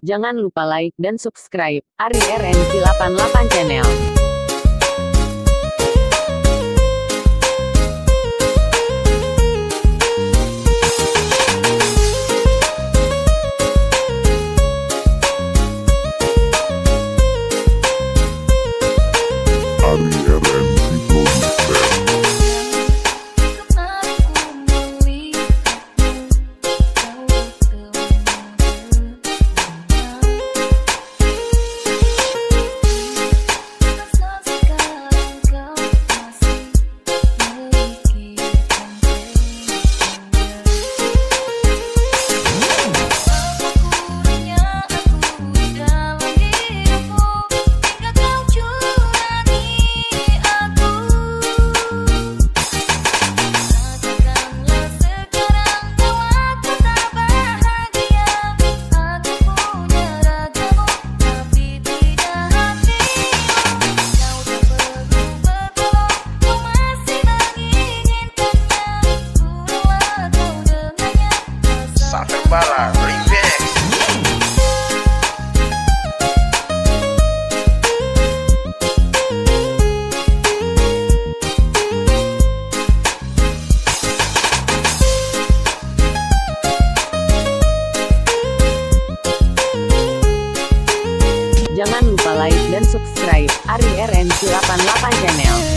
Jangan lupa like dan subscribe. Ari RNC 88 Channel. Jangan lupa like dan subscribe Ari Rn 88 Channel.